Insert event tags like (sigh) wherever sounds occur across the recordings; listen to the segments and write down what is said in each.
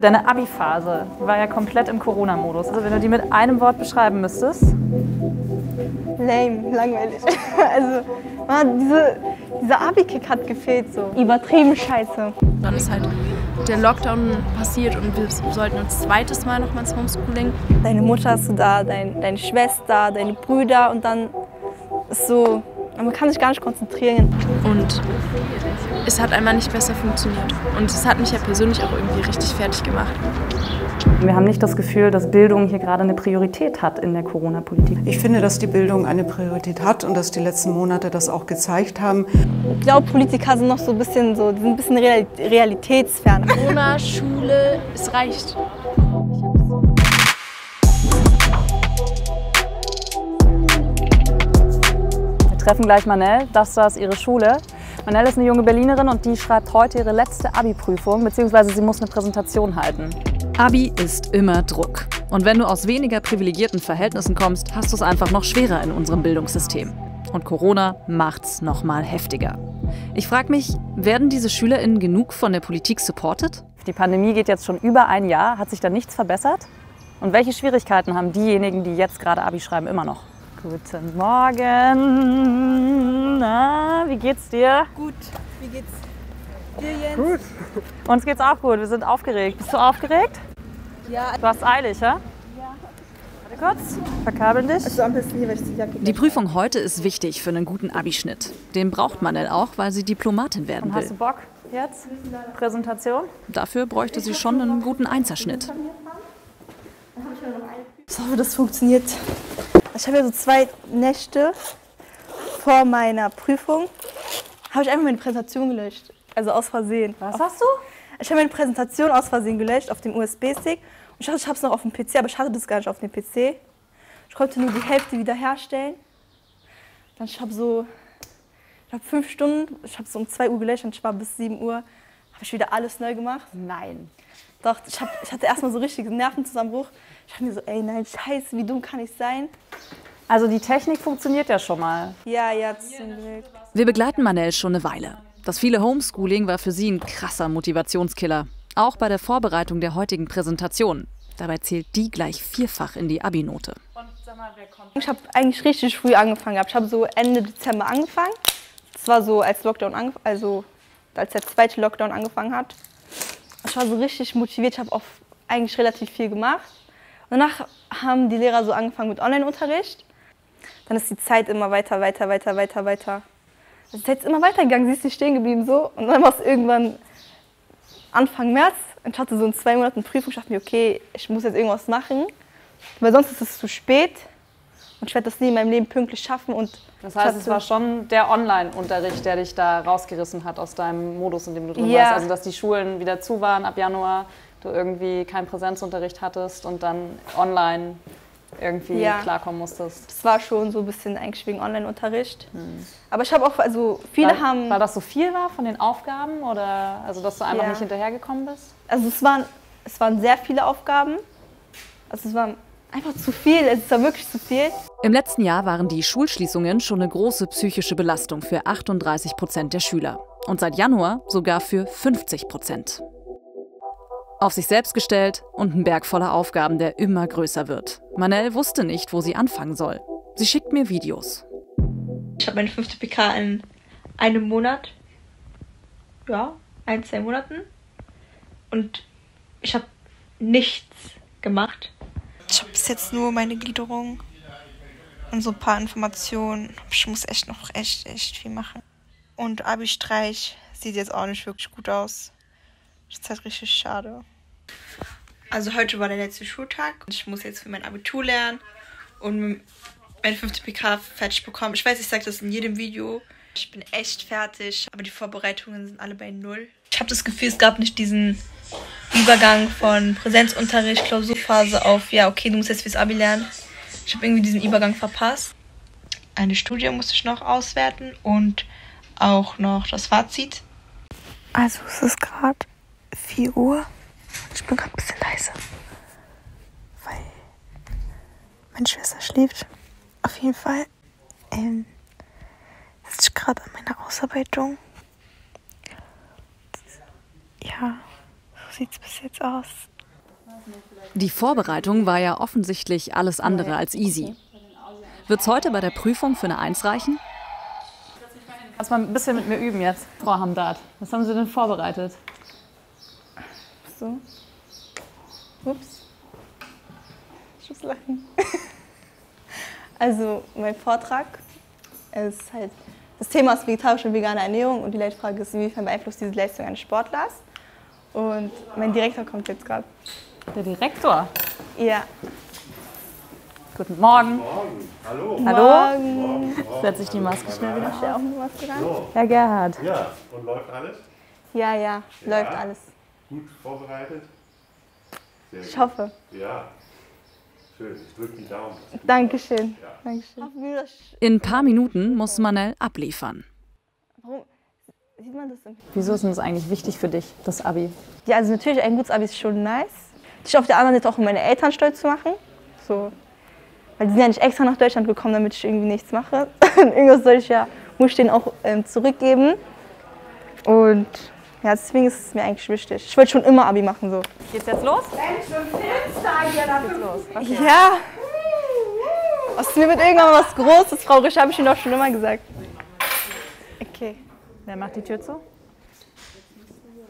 Deine Abi-Phase war ja komplett im Corona-Modus. Also wenn du die mit einem Wort beschreiben müsstest. Lame, langweilig. (laughs) also, man, diese, dieser Abi-Kick hat gefehlt so. Übertrieben scheiße. Dann ist halt der Lockdown passiert und wir sollten uns zweites Mal nochmal ins Homeschooling. Deine Mutter hast du da, dein, deine Schwester, deine Brüder und dann ist so, man kann sich gar nicht konzentrieren. Und es hat einmal nicht besser funktioniert. Und es hat mich ja persönlich auch irgendwie richtig fertig gemacht. Wir haben nicht das Gefühl, dass Bildung hier gerade eine Priorität hat in der Corona-Politik. Ich finde, dass die Bildung eine Priorität hat und dass die letzten Monate das auch gezeigt haben. Ich glaube, Politiker sind noch so ein bisschen so, sind ein bisschen realitätsfern. Corona, Schule, es reicht. Treffen gleich Manel, das ist ihre Schule. Manel ist eine junge Berlinerin und die schreibt heute ihre letzte Abi-Prüfung, beziehungsweise sie muss eine Präsentation halten. Abi ist immer Druck. Und wenn du aus weniger privilegierten Verhältnissen kommst, hast du es einfach noch schwerer in unserem Bildungssystem. Und Corona macht's noch mal heftiger. Ich frage mich, werden diese SchülerInnen genug von der Politik supported? Die Pandemie geht jetzt schon über ein Jahr. Hat sich da nichts verbessert? Und welche Schwierigkeiten haben diejenigen, die jetzt gerade Abi schreiben, immer noch? Guten Morgen. Na, wie geht's dir? Gut. Wie geht's dir, Jens? Gut. Uns geht's auch gut. Wir sind aufgeregt. Bist du aufgeregt? Ja. Du hast eilig, ja? Ja. Warte kurz. Verkabeln dich. Also die Prüfung heute ist wichtig für einen guten Abischnitt. Den braucht Manel auch, weil sie Diplomatin werden Und hast du will. Bock jetzt? Präsentation? Dafür bräuchte sie schon einen guten Einserschnitt. Ich hoffe, das funktioniert. Ich habe ja so zwei Nächte vor meiner Prüfung, habe ich einfach meine Präsentation gelöscht. Also aus Versehen. Was hast du? Ich habe meine Präsentation aus Versehen gelöscht auf dem USB-Stick. Und ich dachte, ich habe es noch auf dem PC, aber ich hatte das gar nicht auf dem PC. Ich konnte nur die Hälfte wiederherstellen. Dann ich habe so, ich habe fünf Stunden, ich habe so um 2 Uhr gelöscht und ich war bis 7 Uhr, habe ich wieder alles neu gemacht. Nein. Doch, ich, hab, ich hatte erstmal so richtigen Nervenzusammenbruch. Ich dachte mir so, ey, nein, scheiße, wie dumm kann ich sein? Also die Technik funktioniert ja schon mal. Ja, ja, zum Glück. Wir begleiten Manel schon eine Weile. Das viele Homeschooling war für sie ein krasser Motivationskiller. Auch bei der Vorbereitung der heutigen Präsentation. Dabei zählt die gleich vierfach in die Abi-Note. Ich habe eigentlich richtig früh angefangen. gehabt. Ich habe so Ende Dezember angefangen. Das war so, als Lockdown also als der zweite Lockdown angefangen hat. Ich war so richtig motiviert. Ich habe auch eigentlich relativ viel gemacht. Danach haben die Lehrer so angefangen mit Online-Unterricht. Dann ist die Zeit immer weiter, weiter, weiter, weiter, weiter. Es ist jetzt immer weitergegangen. Sie ist nicht stehen geblieben so. Und dann war es irgendwann Anfang März. Ich hatte so in zwei Monaten Prüfung. Ich dachte mir, okay, ich muss jetzt irgendwas machen. Weil sonst ist es zu spät. Und ich werde das nie in meinem Leben pünktlich schaffen. Und Das heißt, es war schon der Online-Unterricht, der dich da rausgerissen hat aus deinem Modus, in dem du drin Ja. warst. Also, dass die Schulen wieder zu waren ab Januar, du irgendwie keinen Präsenzunterricht hattest und dann online irgendwie Ja. klarkommen musstest. das war schon so ein bisschen eigentlich wegen Online-Unterricht. Aber ich habe auch, also viele weil, haben, weil das so viel war von den Aufgaben oder also, dass du einfach Ja. nicht hinterhergekommen bist? also es waren, es waren sehr viele Aufgaben. Also es war einfach zu viel. Es war wirklich zu viel. Im letzten Jahr waren die Schulschließungen schon eine große psychische Belastung für 38 Prozent der Schüler. Und seit Januar sogar für 50 Prozent. Auf sich selbst gestellt und ein Berg voller Aufgaben, der immer größer wird. Manel wusste nicht, wo sie anfangen soll. Sie schickt mir Videos. Ich habe meine fünfte PK in einem Monat. Ja, ein, zwei Monaten. Und ich habe nichts gemacht. Ich habe bis jetzt nur meine Gliederung und so ein paar Informationen. Ich muss echt noch echt, echt viel machen. Und Abi-Streich sieht jetzt auch nicht wirklich gut aus. Das ist halt richtig schade. Also heute war der letzte Schultag. Ich muss jetzt für mein Abitur lernen und meine fünfte PK fertig bekommen. Ich weiß, ich sage das in jedem Video. Ich bin echt fertig, aber die Vorbereitungen sind alle bei Null. Ich habe das Gefühl, es gab nicht diesen Übergang von Präsenzunterricht, Klausurphase auf, ja, okay, du musst jetzt fürs Abi lernen. Ich habe irgendwie diesen Übergang verpasst. Eine Studie musste ich noch auswerten und auch noch das Fazit. Also es ist gerade 4 Uhr. Ich bin gerade ein bisschen leise, weil meine Schwester schläft. Auf jeden Fall ähm, sitze ich gerade an meiner Ausarbeitung. Ja, sieht es bis jetzt aus. Die Vorbereitung war ja offensichtlich alles andere als easy. Wird es heute bei der Prüfung für eine Eins reichen? Kannst mal ein bisschen mit mir üben jetzt, Frau Hamdard. Was haben Sie denn vorbereitet? So. Ups. Ich muss lachen. (laughs) Also, mein Vortrag ist halt. Das Thema ist vegetarische und vegane Ernährung und die Leitfrage ist, inwiefern beeinflusst diese Leistung eines Sportlers? Und mein Direktor kommt jetzt gerade. Der Direktor. Ja. Guten Morgen. Hallo. Hallo. Morgen. Setze ich die Maske schnell wieder. Hast du auch eine Maske dran? So, Herr Gerhard. ja, und läuft alles? Ja, ja, läuft alles. Gut vorbereitet? Sehr Ich gut. hoffe. Ja, schön. Ich drücke die Daumen. Dankeschön. Dankeschön. In ein paar Minuten muss Manel abliefern. Warum? Sieht man das im Wieso ist denn das eigentlich wichtig für dich, das Abi? Ja, also natürlich ein gutes Abi ist schon nice. Ich auf der anderen Seite auch um meine Eltern stolz zu machen. So. Weil die sind ja nicht extra nach Deutschland gekommen, damit ich irgendwie nichts mache. (laughs) Irgendwas soll ich ja, muss ich denen auch ähm, zurückgeben. Und ja, deswegen ist es mir eigentlich wichtig. Ich wollte schon immer Abi machen. So. Geht's jetzt los? Ja. Aus mir wird irgendwann was Großes, Frau Risch, habe ich Ihnen doch schon immer gesagt. Okay. Wer macht die Tür zu?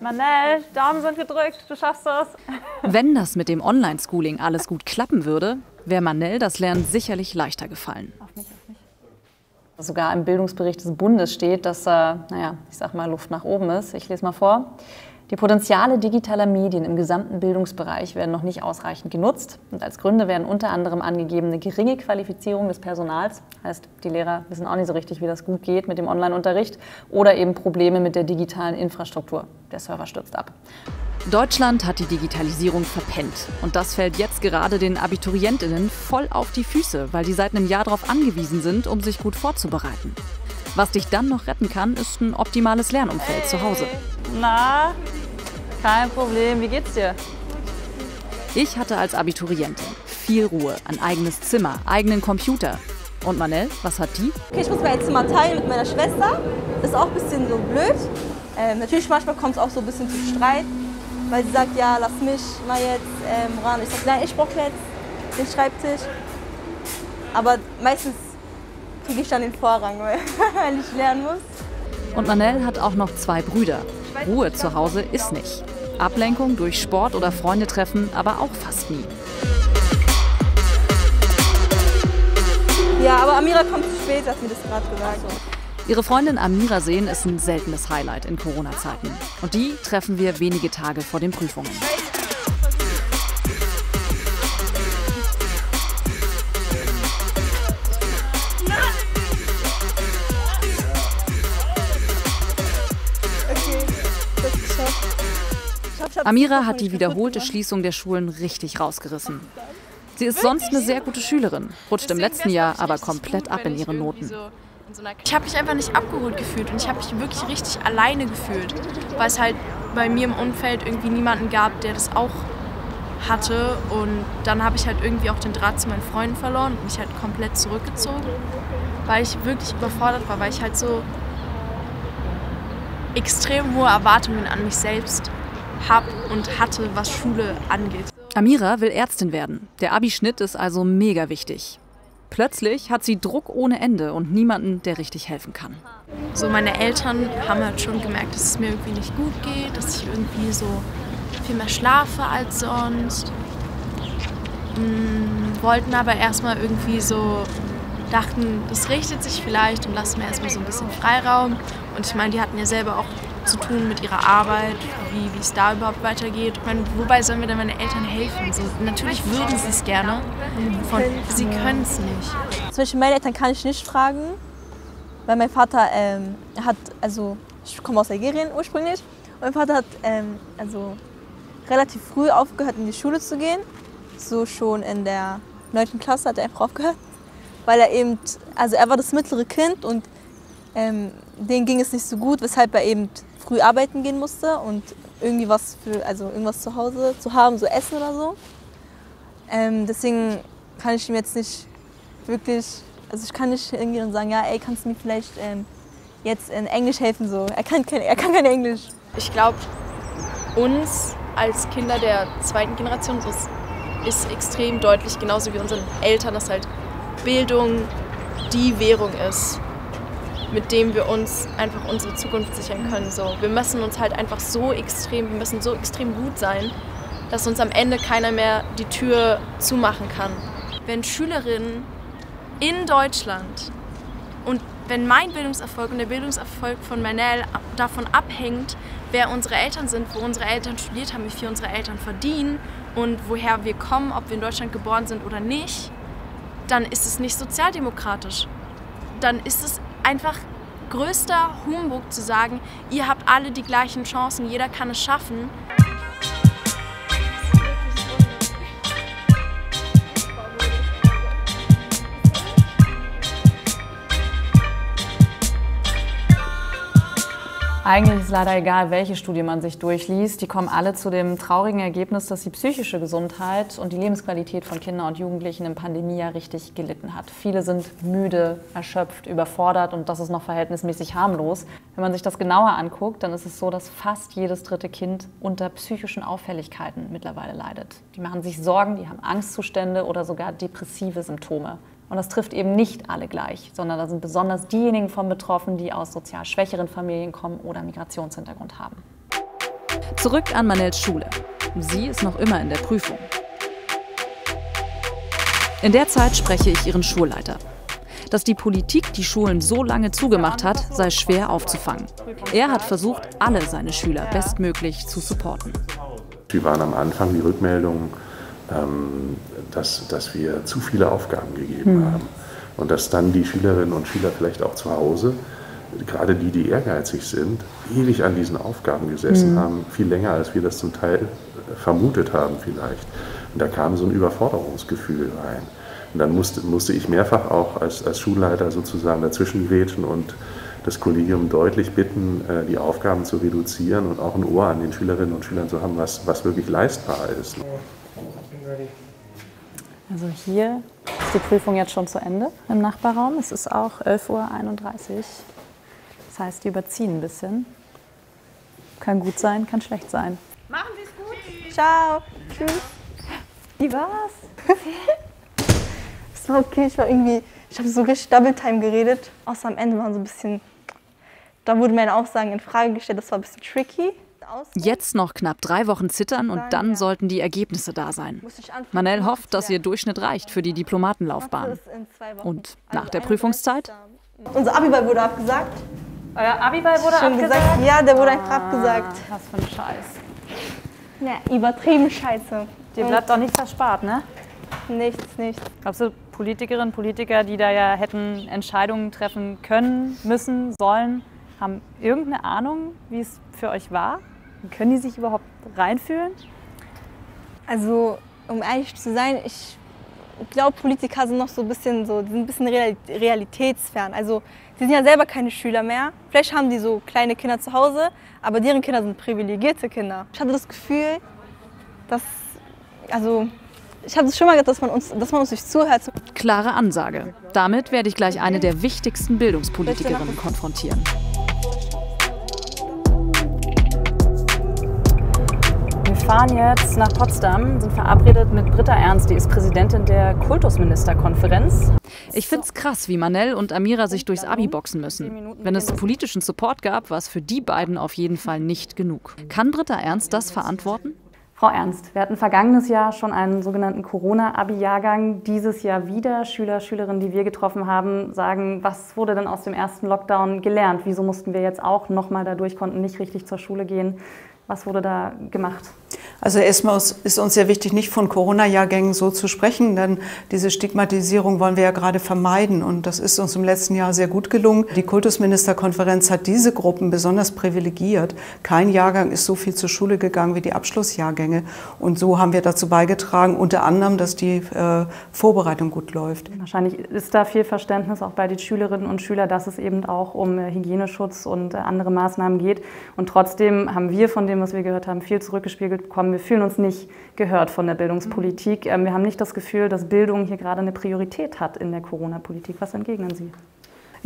Manel, Daumen sind gedrückt, du schaffst das. Wenn das mit dem Online-Schooling alles gut klappen würde, wäre Manel das Lernen sicherlich leichter gefallen. Sogar im Bildungsbericht des Bundes steht, dass, äh, naja, ich sag mal, Luft nach oben ist. Ich lese mal vor. Die Potenziale digitaler Medien im gesamten Bildungsbereich werden noch nicht ausreichend genutzt. Und als Gründe werden unter anderem angegeben eine geringe Qualifizierung des Personals, heißt, die Lehrer wissen auch nicht so richtig, wie das gut geht mit dem Online-Unterricht, oder eben Probleme mit der digitalen Infrastruktur. Der Server stürzt ab. Deutschland hat die Digitalisierung verpennt. Und das fällt jetzt gerade den Abiturientinnen voll auf die Füße, weil die seit einem Jahr darauf angewiesen sind, um sich gut vorzubereiten. Was dich dann noch retten kann, ist ein optimales Lernumfeld zu Hause. Na, kein Problem. Wie geht's dir? Ich hatte als Abiturientin viel Ruhe, ein eigenes Zimmer, eigenen Computer. Und Manel, was hat die? Okay, ich muss mein Zimmer teilen mit meiner Schwester. Das ist auch ein bisschen so blöd. Ähm, natürlich manchmal kommt es auch so ein bisschen zu Streit, weil sie sagt, ja, lass mich mal jetzt ähm, ran. Ich sag, nein, ich brauche jetzt den Schreibtisch. Aber meistens kriege ich dann den Vorrang, (laughs) weil, ich lernen muss. Und Manel hat auch noch zwei Brüder. Ruhe zu Hause ist nicht. Ablenkung durch Sport oder Freunde treffen aber auch fast nie. Ja, aber Amira kommt zu spät, hat mir das gerade gesagt. Ihre Freundin Amira sehen ist ein seltenes Highlight in Corona-Zeiten. Und die treffen wir wenige Tage vor den Prüfungen. Amira hat die wiederholte. Schließung der Schulen richtig rausgerissen. Sie ist sonst eine sehr gute Schülerin, rutscht im letzten Jahr aber komplett ab in ihren Noten. Ich habe mich einfach nicht abgeholt gefühlt und ich habe mich wirklich richtig alleine gefühlt, weil es halt bei mir im Umfeld irgendwie niemanden gab, der das auch hatte. Und dann habe ich halt irgendwie auch den Draht zu meinen Freunden verloren und mich halt komplett zurückgezogen, weil ich wirklich überfordert war, weil ich halt so extrem hohe Erwartungen an mich selbst habe und hatte, was Schule angeht. Amira will Ärztin werden. Der Abischnitt ist also mega wichtig. Plötzlich hat sie Druck ohne Ende und niemanden, der richtig helfen kann. So meine Eltern haben halt schon gemerkt, dass es mir irgendwie nicht gut geht, dass ich irgendwie so viel mehr schlafe als sonst. Mm, wollten aber erstmal irgendwie so, dachten, das richtet sich vielleicht und lassen mir erstmal so ein bisschen Freiraum. Und ich meine, die hatten ja selber auch zu tun mit ihrer Arbeit, wie, es da überhaupt weitergeht. Ich meine, wobei sollen wir denn meine Eltern helfen? So, natürlich würden sie es gerne, von, sie können es nicht. Zum Beispiel meine Eltern kann ich nicht fragen, weil mein Vater ähm, hat, also ich komme aus Algerien ursprünglich, und mein Vater hat ähm, also relativ früh aufgehört in die Schule zu gehen, so schon in der 9. Klasse hat er einfach aufgehört, weil er eben, also er war das mittlere Kind und ähm, denen ging es nicht so gut, weshalb er eben früh arbeiten gehen musste und irgendwie was für, also irgendwas zu Hause zu haben, so Essen oder so. Ähm, deswegen kann ich ihm jetzt nicht wirklich, also ich kann nicht hingehen und sagen, ja, ey, kannst du mir vielleicht ähm, jetzt in Englisch helfen so. Er kann kein, er kann kein Englisch. Ich glaube, uns als Kinder der zweiten Generation ist, ist extrem deutlich, genauso wie unseren Eltern, dass halt Bildung die Währung ist, mit dem wir uns einfach unsere Zukunft sichern können. So, wir müssen uns halt einfach so extrem, wir müssen so extrem gut sein, dass uns am Ende keiner mehr die Tür zumachen kann. Wenn Schülerinnen in Deutschland und wenn mein Bildungserfolg und der Bildungserfolg von Manel davon abhängt, wer unsere Eltern sind, wo unsere Eltern studiert haben, wie viel unsere Eltern verdienen und woher wir kommen, ob wir in Deutschland geboren sind oder nicht, dann ist es nicht sozialdemokratisch. Dann ist es einfach größter Humbug zu sagen, ihr habt alle die gleichen Chancen, jeder kann es schaffen. Eigentlich ist leider egal, welche Studie man sich durchliest. Die kommen alle zu dem traurigen Ergebnis, dass die psychische Gesundheit und die Lebensqualität von Kindern und Jugendlichen im Pandemiejahr richtig gelitten hat. Viele sind müde, erschöpft, überfordert und das ist noch verhältnismäßig harmlos. Wenn man sich das genauer anguckt, dann ist es so, dass fast jedes dritte Kind unter psychischen Auffälligkeiten mittlerweile leidet. Die machen sich Sorgen, die haben Angstzustände oder sogar depressive Symptome. Und das trifft eben nicht alle gleich, sondern da sind besonders diejenigen von betroffen, die aus sozial schwächeren Familien kommen oder Migrationshintergrund haben. Zurück an Manels Schule. Sie ist noch immer in der Prüfung. In der Zeit spreche ich ihren Schulleiter. Dass die Politik die Schulen so lange zugemacht hat, sei schwer aufzufangen. Er hat versucht, alle seine Schüler bestmöglich zu supporten. Wie waren am Anfang die Rückmeldungen, dass, dass wir zu viele Aufgaben gegeben mhm. haben. Und dass dann die Schülerinnen und Schüler vielleicht auch zu Hause, gerade die, die ehrgeizig sind, ewig an diesen Aufgaben gesessen mhm. haben, viel länger, als wir das zum Teil vermutet haben vielleicht. Und da kam so ein Überforderungsgefühl rein. Und dann musste, musste ich mehrfach auch als, als Schulleiter sozusagen dazwischen grätschen und das Kollegium deutlich bitten, äh, die Aufgaben zu reduzieren und auch ein Ohr an den Schülerinnen und Schülern zu haben, was, was wirklich leistbar ist. Also hier ist die Prüfung jetzt schon zu Ende im Nachbarraum. Es ist auch 11.31 Uhr. Das heißt, die überziehen ein bisschen. Kann gut sein, kann schlecht sein. Machen Sie es gut. Ciao. Tschüss. Wie war's? (laughs) Es war okay. Ich war irgendwie, ich habe so richtig Double Time geredet. Außer am Ende waren so ein bisschen, da wurde meine Aussagen in Frage gestellt. Das war ein bisschen tricky. Jetzt noch knapp drei Wochen zittern und dann sollten die Ergebnisse da sein. Manel hofft, dass ihr Durchschnitt reicht für die Diplomatenlaufbahn. Und nach Also der Prüfungszeit? Unser Abiball wurde abgesagt. Euer Abiball wurde Schön abgesagt? gesagt. Ja, der wurde einfach abgesagt. Was für ein Scheiß. Ja, übertrieben scheiße. Dir bleibt doch nichts erspart, ne? Nichts, nichts. Glaubst du, Politikerinnen, Politiker, die da ja hätten Entscheidungen treffen können, müssen, sollen, haben irgendeine Ahnung, wie es für euch war? Können die sich überhaupt reinfühlen? Also, um ehrlich zu sein, ich glaube, Politiker sind noch so ein bisschen so, die sind ein bisschen real- realitätsfern. Also, die sind ja selber keine Schüler mehr. Vielleicht haben die so kleine Kinder zu Hause, aber deren Kinder sind privilegierte Kinder. Ich hatte das Gefühl, dass, also, ich habe es schon mal gedacht, dass man uns, dass man uns nicht zuhört. Klare Ansage. Damit werde ich gleich eine der wichtigsten Bildungspolitikerinnen konfrontieren. Fahren jetzt nach Potsdam, sind verabredet mit Britta Ernst, die ist Präsidentin der Kultusministerkonferenz. Ich find's krass, wie Manel und Amira sich durchs Abi boxen müssen. Wenn es politischen Support gab, war es für die beiden auf jeden Fall nicht genug. Kann Britta Ernst das verantworten? Frau Ernst, wir hatten vergangenes Jahr schon einen sogenannten Corona-Abi-Jahrgang. Dieses Jahr wieder Schüler, Schülerinnen, die wir getroffen haben, sagen, was wurde denn aus dem ersten Lockdown gelernt? Wieso mussten wir jetzt auch nochmal dadurch, konnten nicht richtig zur Schule gehen? Was wurde da gemacht? Also erstmal ist uns sehr wichtig, nicht von Corona-Jahrgängen so zu sprechen, denn diese Stigmatisierung wollen wir ja gerade vermeiden und das ist uns im letzten Jahr sehr gut gelungen. Die Kultusministerkonferenz hat diese Gruppen besonders privilegiert. Kein Jahrgang ist so viel zur Schule gegangen wie die Abschlussjahrgänge und so haben wir dazu beigetragen, unter anderem, dass die äh, Vorbereitung gut läuft. Wahrscheinlich ist da viel Verständnis auch bei den Schülerinnen und Schülern, dass es eben auch um Hygieneschutz und äh, andere Maßnahmen geht. Und trotzdem haben wir von dem, was wir gehört haben, viel zurückgespiegelt bekommen. Wir fühlen uns nicht gehört von der Bildungspolitik. Ähm, Wir haben nicht das Gefühl, dass Bildung hier gerade eine Priorität hat in der Corona-Politik. Was entgegnen Sie?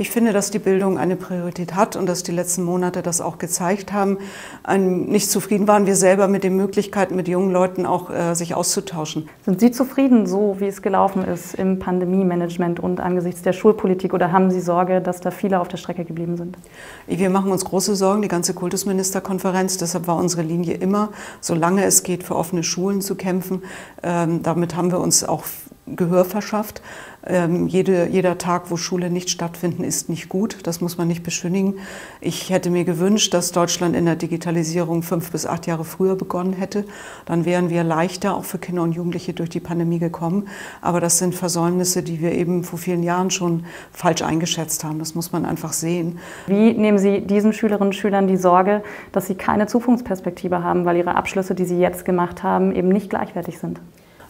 Ich finde, dass die Bildung eine Priorität hat und dass die letzten Monate das auch gezeigt haben. Nicht zufrieden waren wir selber mit den Möglichkeiten, mit jungen Leuten auch äh, sich auszutauschen. Sind Sie zufrieden, so wie es gelaufen ist im Pandemie-Management und angesichts der Schulpolitik oder haben Sie Sorge, dass da viele auf der Strecke geblieben sind? Wir machen uns große Sorgen, die ganze Kultusministerkonferenz. Deshalb war unsere Linie immer, solange es geht, für offene Schulen zu kämpfen. Ähm, damit haben wir uns auch Gehör verschafft. Ähm, jede, jeder Tag, wo Schule nicht stattfinden, ist nicht gut. Das muss man nicht beschönigen. Ich hätte mir gewünscht, dass Deutschland in der Digitalisierung fünf bis acht Jahre früher begonnen hätte. Dann wären wir leichter auch für Kinder und Jugendliche durch die Pandemie gekommen. Aber das sind Versäumnisse, die wir eben vor vielen Jahren schon falsch eingeschätzt haben. Das muss man einfach sehen. Wie nehmen Sie diesen Schülerinnen und Schülern die Sorge, dass sie keine Zukunftsperspektive haben, weil ihre Abschlüsse, die sie jetzt gemacht haben, eben nicht gleichwertig sind?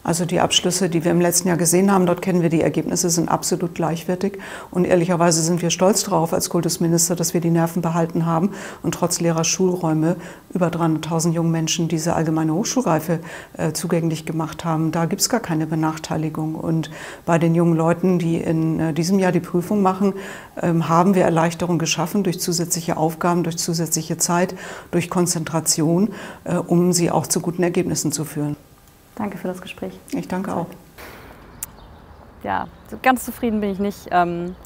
Also die Abschlüsse, die wir im letzten Jahr gesehen haben, dort kennen wir die Ergebnisse, sind absolut gleichwertig. Und ehrlicherweise sind wir stolz darauf als Kultusminister, dass wir die Nerven behalten haben und trotz leerer Schulräume über 300.000 jungen Menschen diese allgemeine Hochschulreife äh, zugänglich gemacht haben. Da gibt es gar keine Benachteiligung. Und bei den jungen Leuten, die in äh, diesem Jahr die Prüfung machen, ähm, haben wir Erleichterung geschaffen durch zusätzliche Aufgaben, durch zusätzliche Zeit, durch Konzentration, äh, um sie auch zu guten Ergebnissen zu führen. Danke für das Gespräch. Ich danke auch. Ja, ganz zufrieden bin ich nicht, ähm,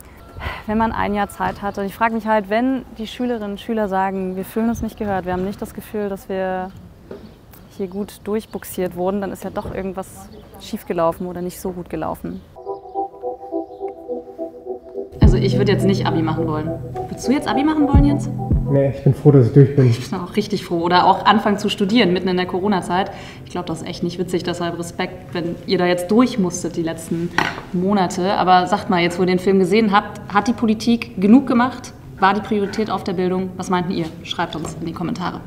wenn man ein Jahr Zeit hat. Und ich frage mich halt, wenn die Schülerinnen und Schüler sagen, wir fühlen uns nicht gehört, wir haben nicht das Gefühl, dass wir hier gut durchbuxiert wurden, dann ist ja doch irgendwas schiefgelaufen oder nicht so gut gelaufen. Also ich würde jetzt nicht Abi machen wollen. Würdest du jetzt Abi machen wollen jetzt? Nee, ich bin froh, dass ich durch bin. Ich bin auch richtig froh. Oder auch anfangen zu studieren, mitten in der Corona-Zeit. Ich glaube, das ist echt nicht witzig. Deshalb Respekt, wenn ihr da jetzt durch musstet die letzten Monate. Aber sagt mal, jetzt wo ihr den Film gesehen habt, hat die Politik genug gemacht? War die Priorität auf der Bildung? Was meinten ihr? Schreibt uns in die Kommentare.